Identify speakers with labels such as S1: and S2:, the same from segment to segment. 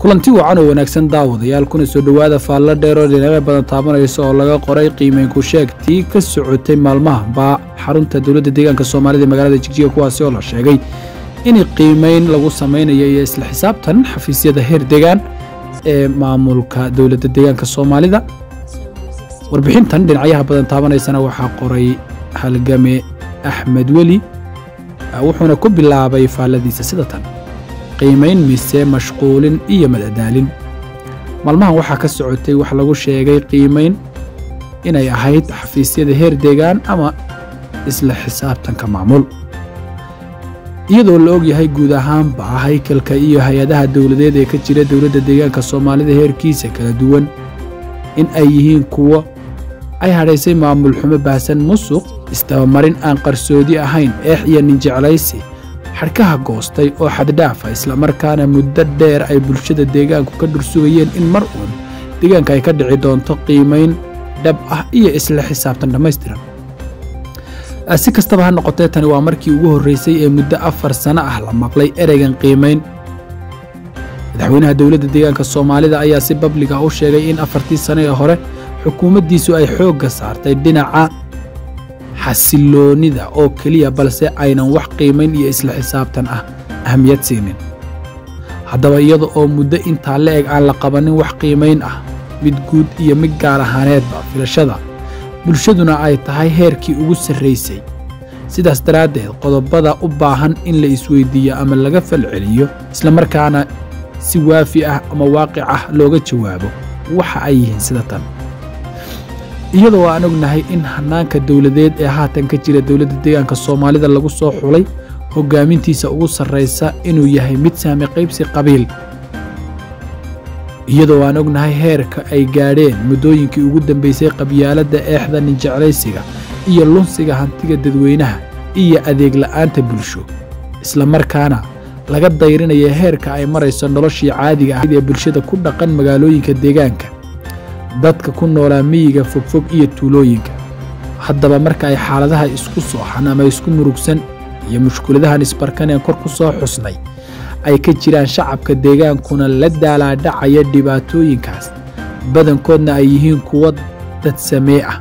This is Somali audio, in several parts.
S1: kulanti wacan oo wanaagsan daawadayaal kuna soo dhowaada faallo dheer oo dhinacyo badan taabanaysa oo laga qoray qiimeyn ku sheegtii ka socotay maalmaha baa xarunta dowladda deegaanka soomaalida ee magaalada jigjiga kuwaasi oo la sheegay in qiimeyn lagu samaynayo iyo isla xisaabtan xafiisyada heer deegaan ee maamulka dowladda deegaanka soomaalida. Warbixintan dhinacyaha badan taabanaysana waxaa qoray halgame axmed weli wuxuuna ku bilaabay faalladiisa sida tan qiimayn mise mashquulin iyo madadaalin. Maalmahan waxaa ka socotay wax lagu sheegay qiimayn inay ahayd xafiisyada heer deegaan ama isla xisaabtanka maamul. Iyadoo la og yahay guud ahaanba haykalka iyo hay'adaha dowladeed ee ka jira dowladda deegaanka soomaalida heerkiisa kala duwan in ay yihiin kuwo ay hadhaysay maamul xumo baahsan musuq istabamarin aan qarsoodi ahayn eex iyo ninjeclaysi xadhkaha goostay oo xaddhaafa islamarkaana muddo dheer ay bulshada deegaanku ka dhursugayeen in mar uun deegaanka ay ka dhici doonto qiimayn dhab ah iyo isla xisaabtan dhammaystiran. Si kastaba ha noqotee tani waa markii ugu horraysay ee muddo afar sano ah la maqlay ereygan qiimayn madaxweynaha dowladda deegaanka soomaalida ayaa si babliga u sheegay in afartii sano ee hore xukuumaddiisu ay xoogga saartay dhinaca xasiloonnida oo keliya balse aynan wax qiimayn iyo isla xisaabtan ah ahamiyad siinin. Haddaba iyada oo muddo intaa la eg aan la qabanin wax qiimayn ah mid guud iyo mid gaar ahaaneedba filashada. Bulshaduna ay tahay heerkii ugu sarraysay sidaas daraaddeed qodobada u baahan in la isweydiiyo ama laga falceliyo islamarkaana si waafi ah ama waaqic ah looga jawaabo waxa ay yihiin sida tan iyadoo aan ognahay in hannaanka dowladeed ee haatan ka jira dowladda deegaanka soomaalida lagu soo xulay hoggaamintiisa ugu sarraysa inuu yahay mid saami qaybsi qabiil. Iyadoo aan ognahay heerka ay gaadheen muddooyinkii ugu dambaysay qabyaaladda eexda ninjeclaysiga iyo lunsiga hantiga dadweynaha iyo adeeg la'aanta bulsho islamarkaana laga dayrinaya heerka ay marayso noloshii caadiga ahayd ee bulshada ku dhaqan magaalooyinka deegaanka dadka ku noolaa miyiga fogfog iyo tuulooyinka. Haddaba marka ay xaaladaha isku sooxan ama isku murugsan iyo mushkuladahan isbarkaneen kor ku soo xusnay ay ka jiraan shacabka deegaankuna la daalaadhacaya dhibaatooyinkaas. Badankoodna ay yihiin kuwo dad samee ah.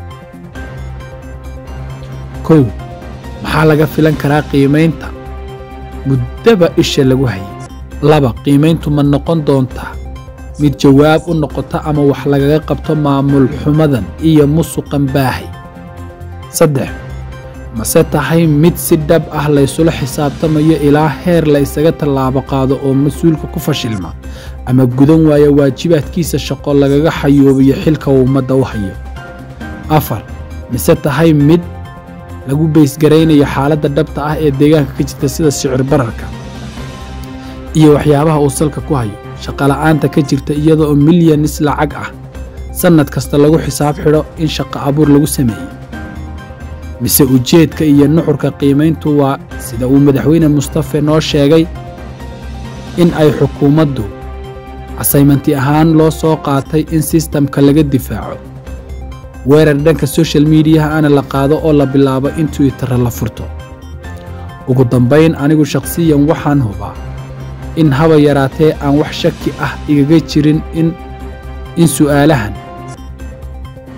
S1: Kow maxaa laga filan karaa qiimaynta? Muddaba isha lagu hayay. Laba qiimayntu ma noqon doontaa mid jawaab u noqota ama wax lagaga qabto maamul xumadan iyo musuqan baahay saddex mase tahay mid si dhab ah laysula xisaabtamayo ilaa heer la ysaga tallaabo qaado oo mas'uulka ku fashilma ama gudan waaya waajibaadkiisa shaqo lagaga xayoobiyo xilka ummadda u hayo. Afar mise tahay mid lagu baysgaraynayo xaaladda dhabta ah ee deegaanka ka jirta sida sicir bararka iyo waxyaabaha uu salka ku hayo shaqola'aanta ka jirta iyada oo milyanis lacag ah. Sannad kasta lagu xisaab xidho in shaqo abuur lagu sameeyey mise ujeedka iyo nuxurka qiimayntu waa sida uu madaxweyne mustafe noo sheegay in ay xukuumaddu asaymanti ahaan loo soo qaatay in sistamka laga difaaco. Weerar dhanka soshal miidiyaha ana la qaado oo la bilaabo in twittara la furto. Ugu dambayn anigu shakhsiyan waxaan hubaa in haba yaraatee aan wax shaki ah igaga jirin in su'aalahan.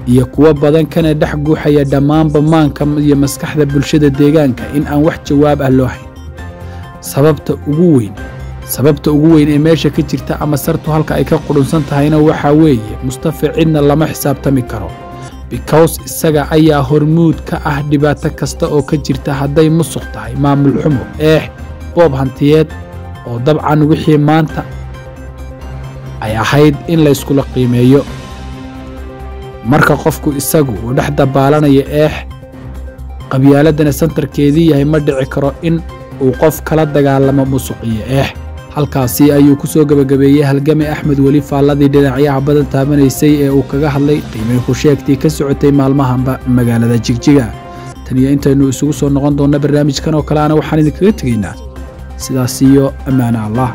S1: Iyo kuwo badan kana dhex guuxaya dhammaanba maanka iyo maskaxda bulshada deegaanka in aan wax jawaab ah loo hayn. Sababta ugu weyn sababta ugu weyn ee meesha ka jirta ama sartu halka ay ka qudhunsan tahayna waxaa weeye mustafe cidna lama xisaabtami karo. Bikaws isaga ayaa hormuud ka ah dhibaato kasta oo ka jirta hadday musuq tahay maamul xumo. Eex boob hantiyeed oo dabcan wixii maanta ay ahayd in layskula qiimeeyo. Marka qofku isagu uu dhex dabaalanaya eex qabyaaladana santarkeedii yahay ma dhici karo in uu qof kala dagaalamo musuq iyo eex halkaasi ayuu ku soo gebagabeeyey halgame axmed weli faalladii dhinacyaha badan taabanaysay ee uu kaga hadlay qiimayn ku sheegtii ka socotay maalmahanba magaalada jigjiga. Tan iyo intaynu isugu soo noqon doonna barnaamijkan oo kale ana waxaan idinkaga tegaynaa sidaas iyo ammaane allah